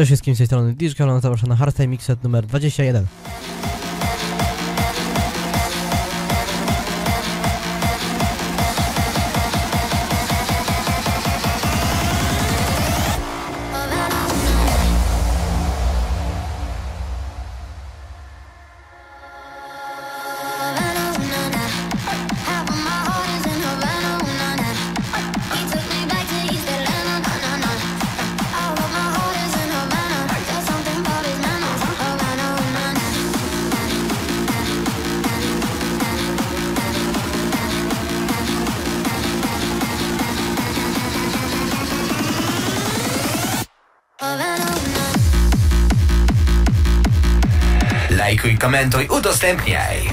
Cześć wszystkim z tej strony Dishka, zapraszam na Hardstyle Mixet numer 21. komentuj, udostępniaj.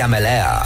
DJ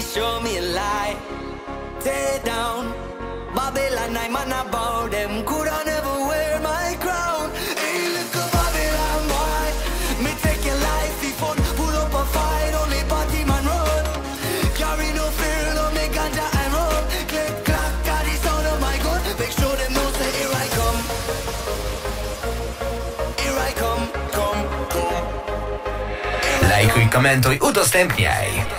show me a light. Tear down Babylon, I'm on about them. Could I never wear my crown? Hey, little Babylon, boy, me take your life before pull up a fight. Only party man run. carry no fear, no me ganja and road. Click clack, got the sound of my gun. Make sure them know say here I come. Here I come, come, come. Lajkuj, komentuj, udostępniaj.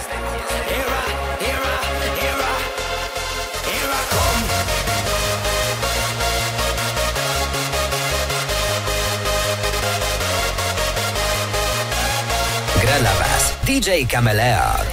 DJ Kameleon.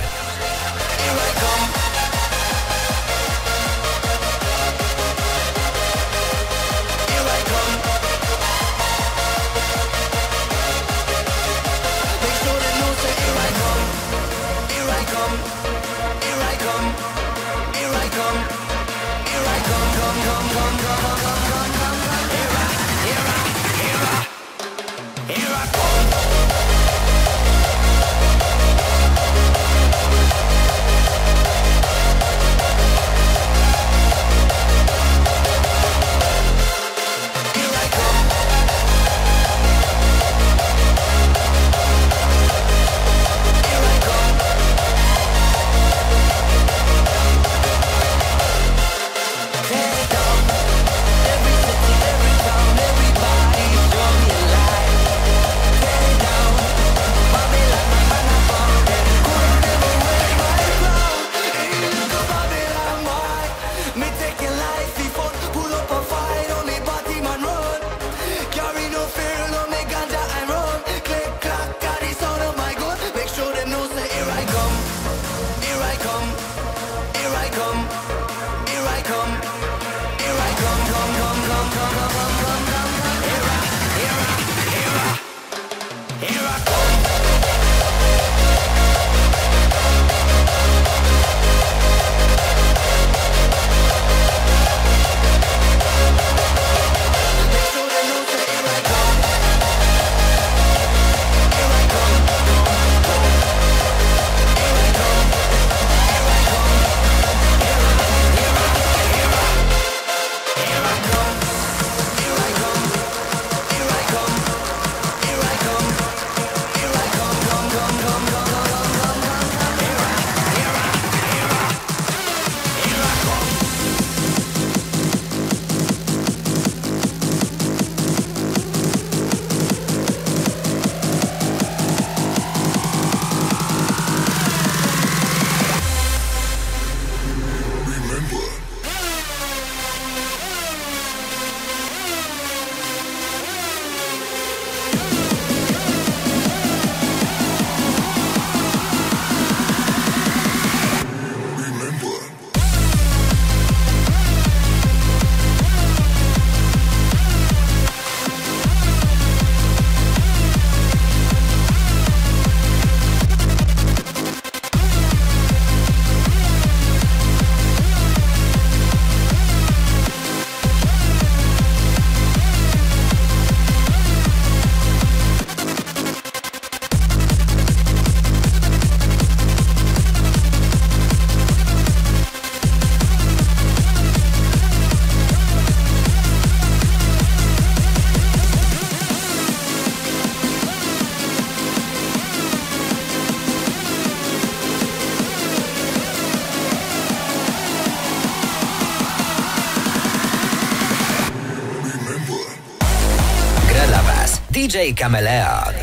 DJ Kameleon.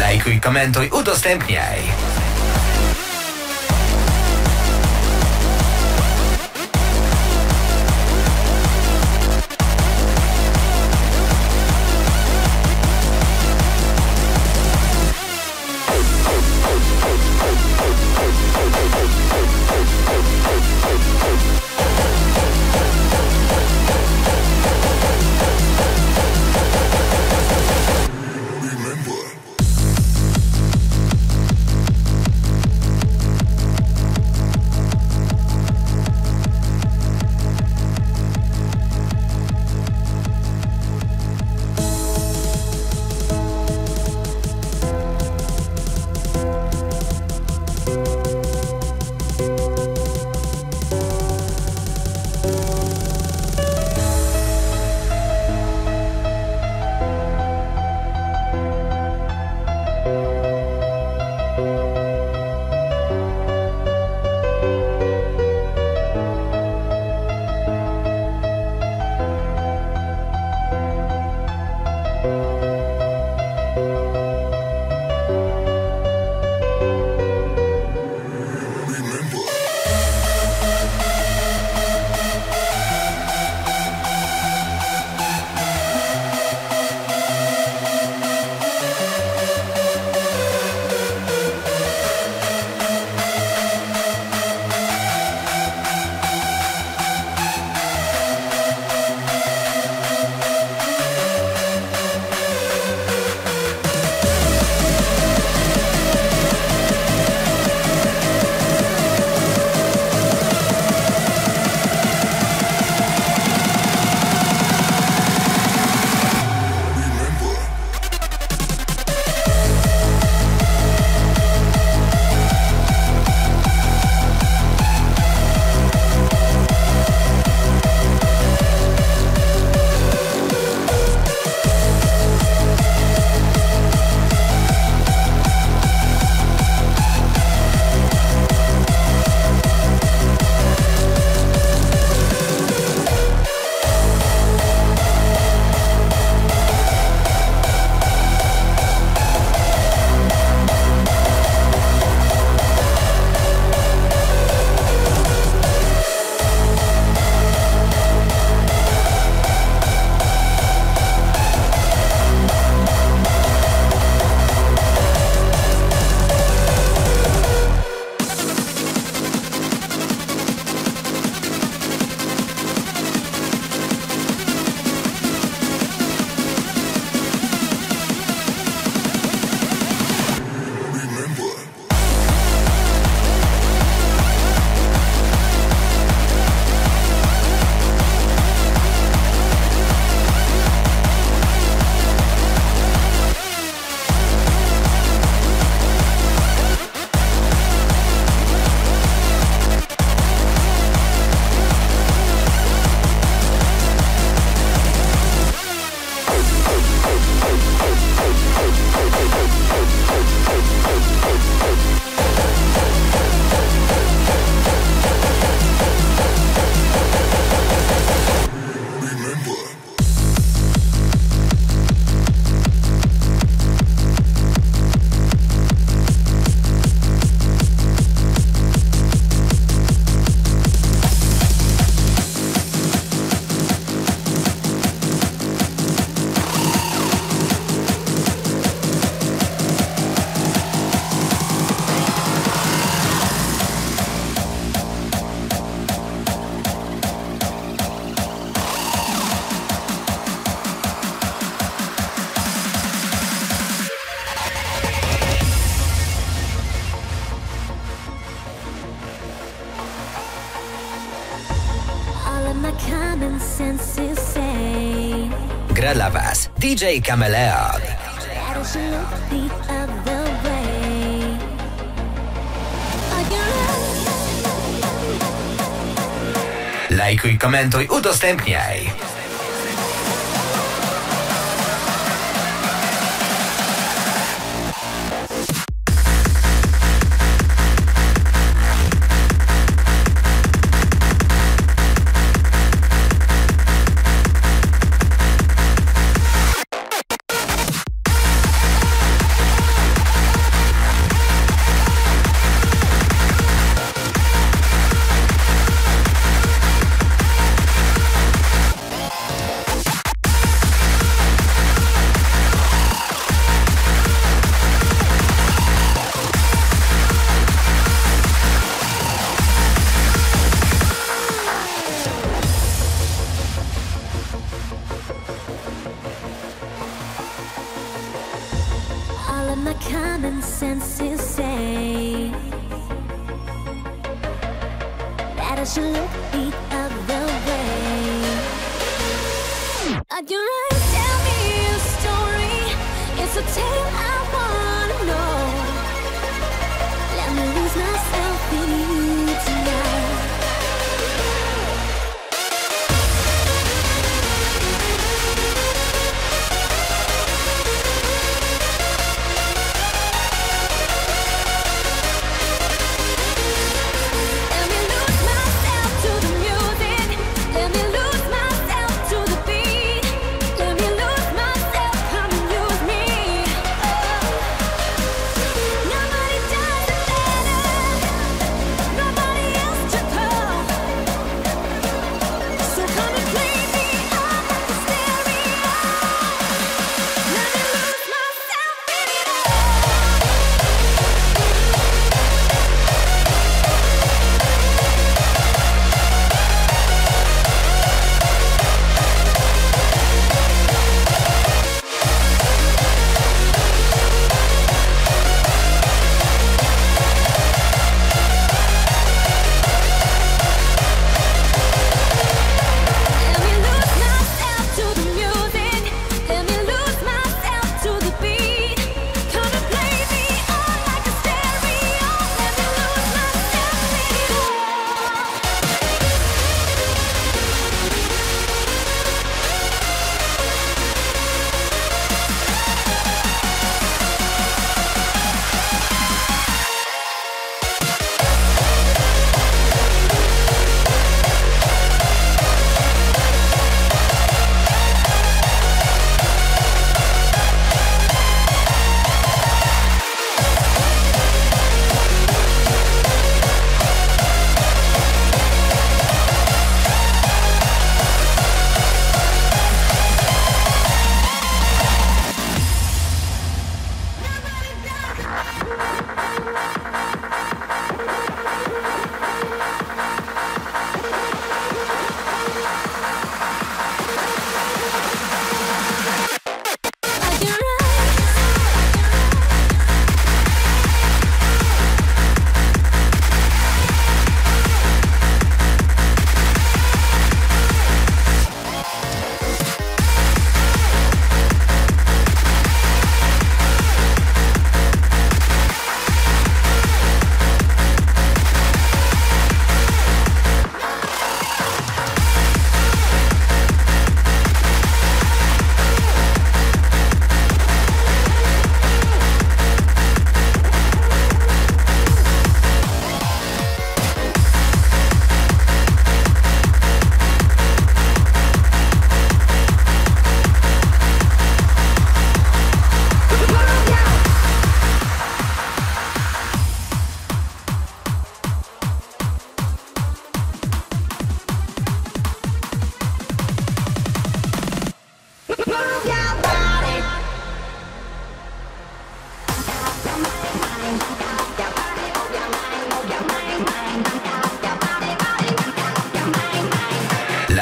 Lajkuj, komentuj, udostępniaj. You right? Lajkuj, komentuj, udostępniaj.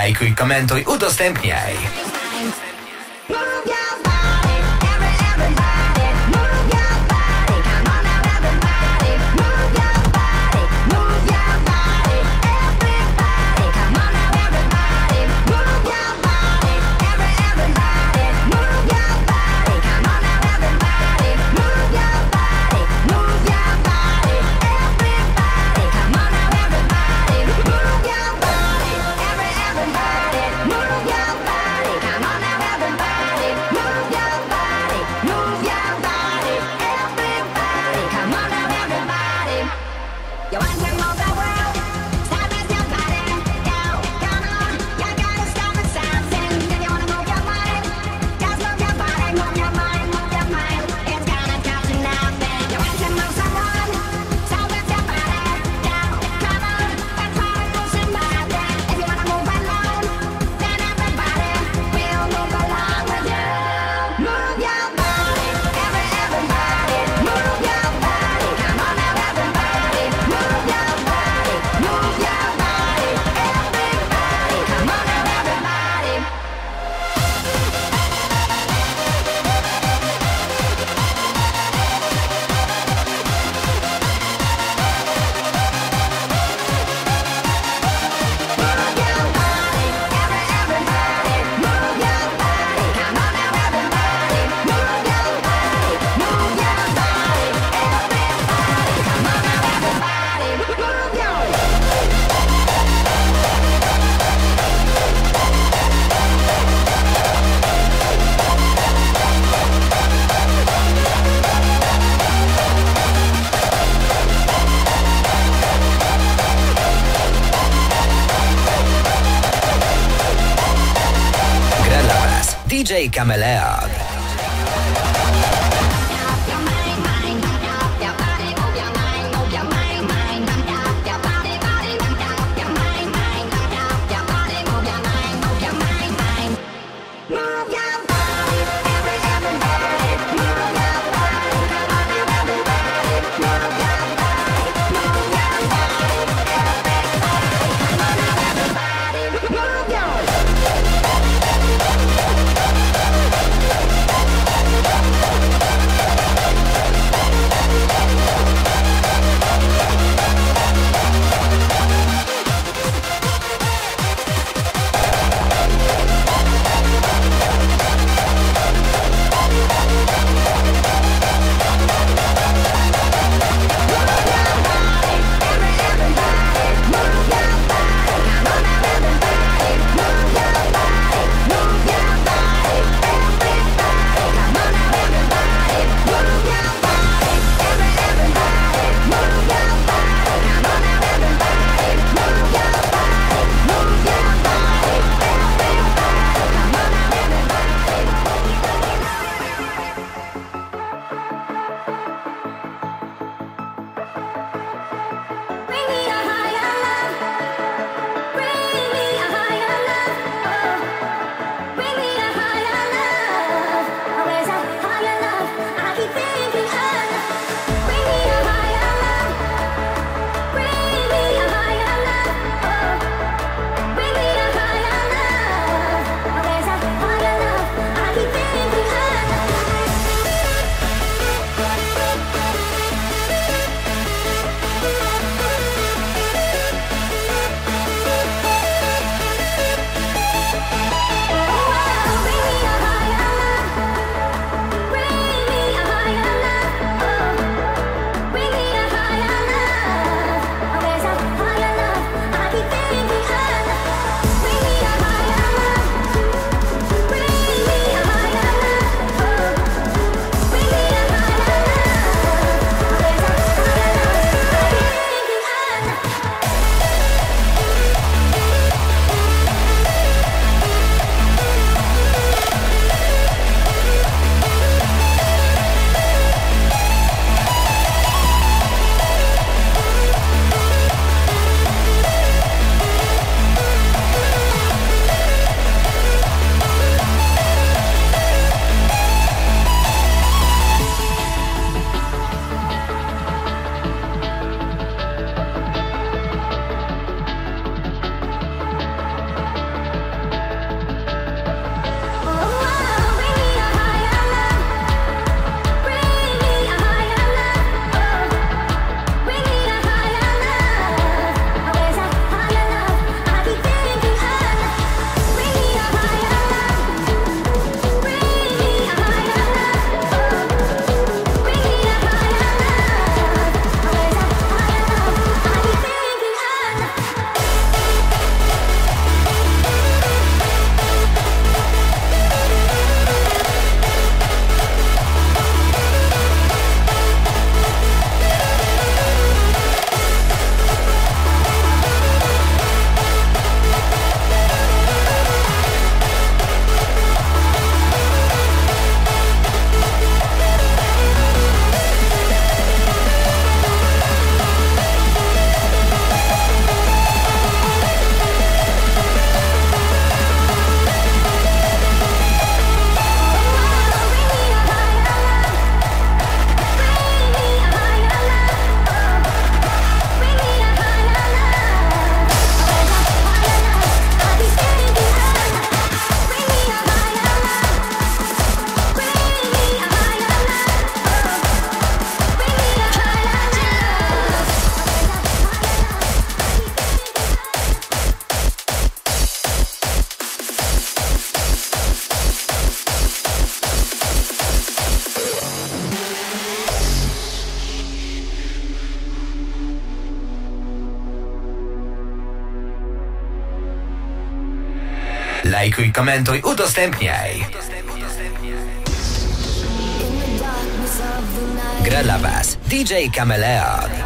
Lajkuj, komentuj, udostępniaj. DJ komentuj, udostępniaj. Gra dla Was DJ Kameleon.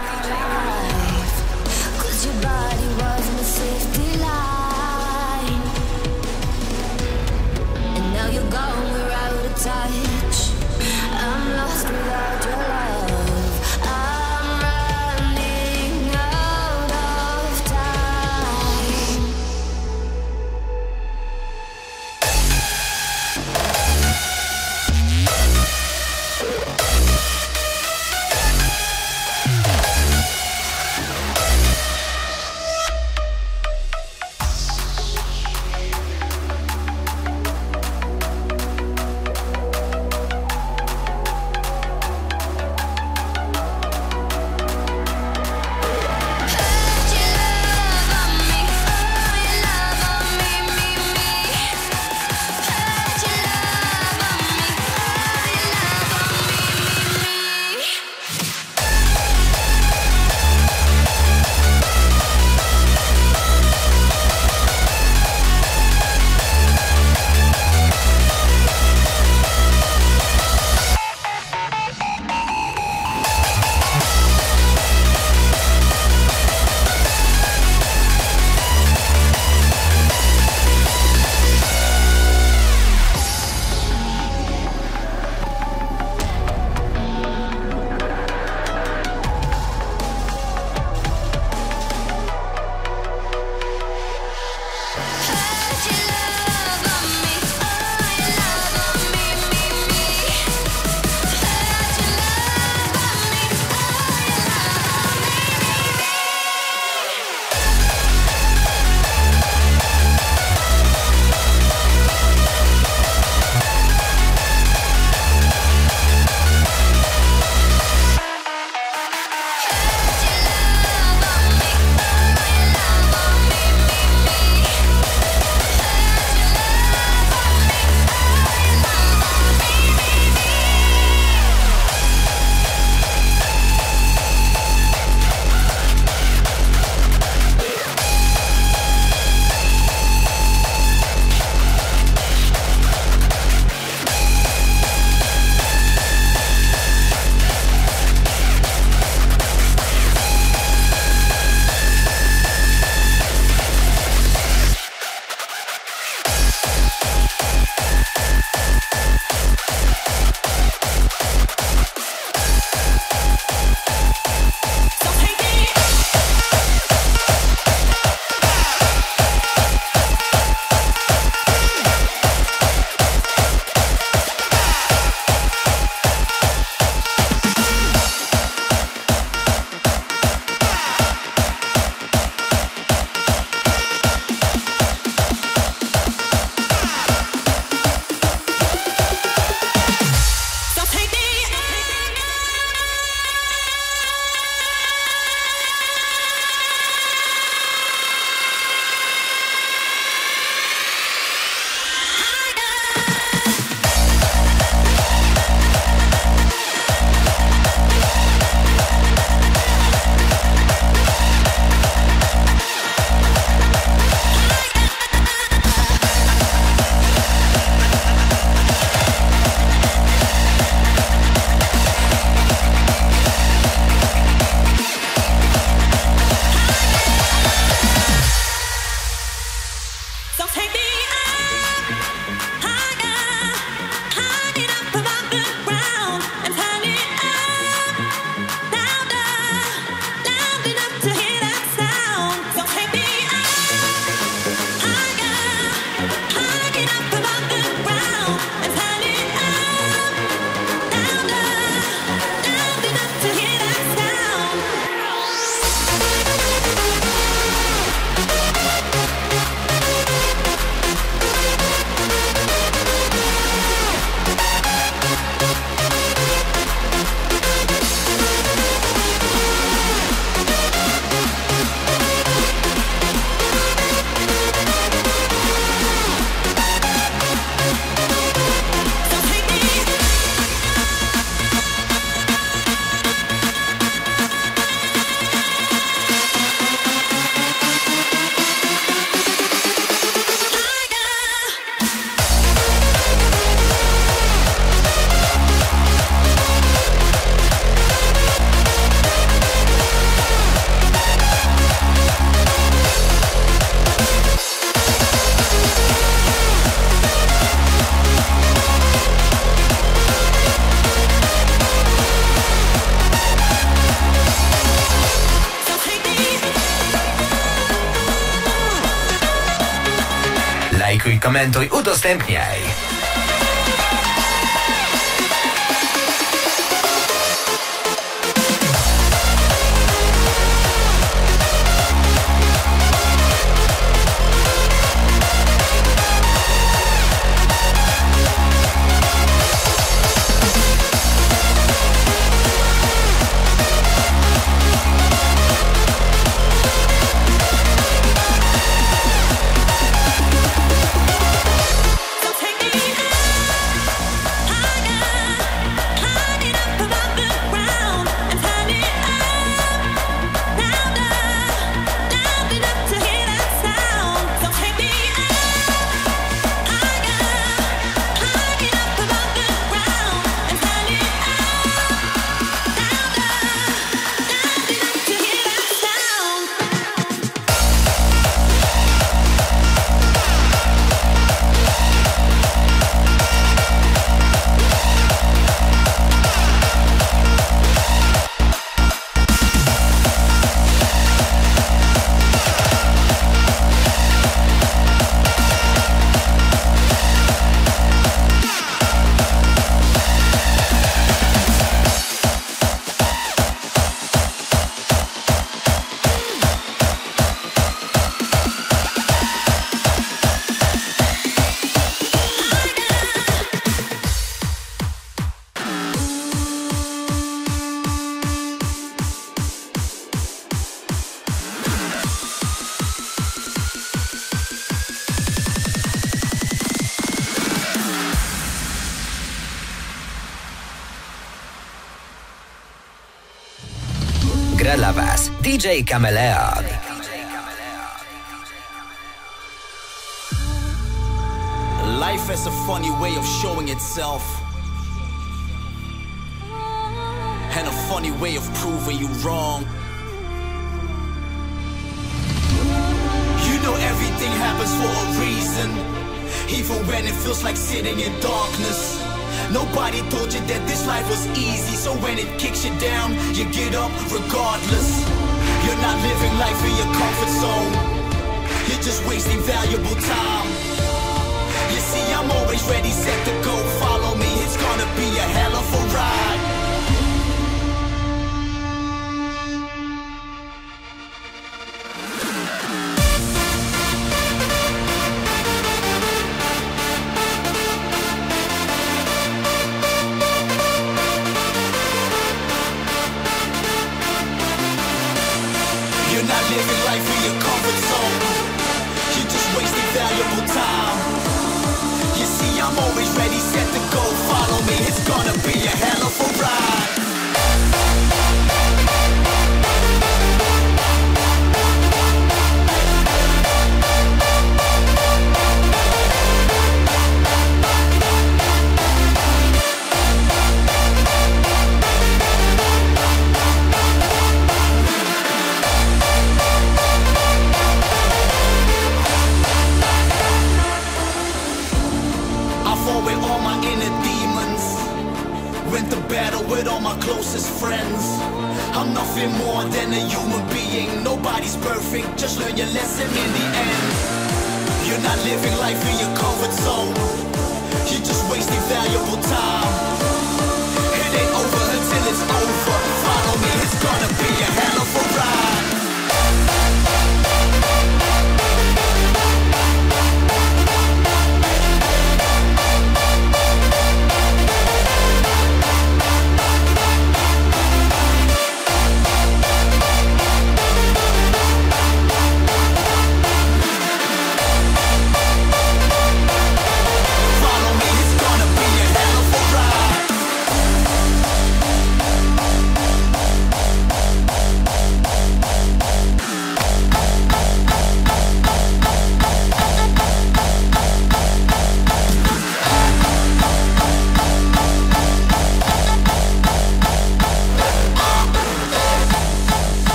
Komentuj, udostępniaj. DJ Kameleon. Life has a funny way of showing itself. And a funny way of proving you wrong. You know everything happens for a reason. Even when it feels like sitting in darkness. Nobody told you that this life was easy. So when it kicks you down, you get up regardless. You're not living life in your comfort zone. You're just wasting valuable time. You see, I'm always ready, set to go. Follow me, it's gonna be a hell of a closest friends. I'm nothing more than a human being. Nobody's perfect, just learn your lesson in the end. You're not living life in your comfort zone. You're just wasting valuable time.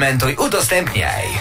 Komentuj, udostępniaj.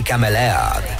Was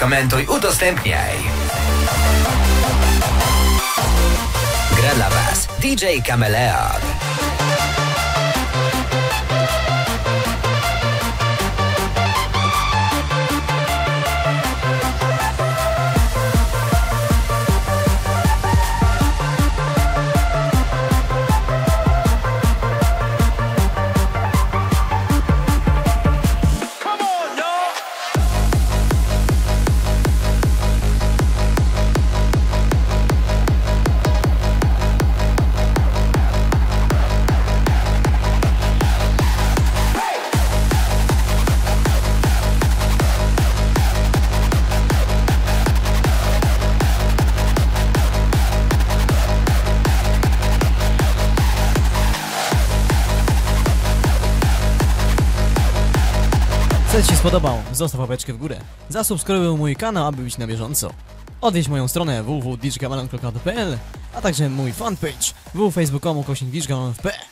komentuj, udostępniaj. Gra dla Was DJ Kameleon. Zostaw łapeczkę w górę. Zasubskrybuj mój kanał, aby być na bieżąco. Odwiedź moją stronę www.djkamalon.pl a także mój fanpage www.facebook.com.pl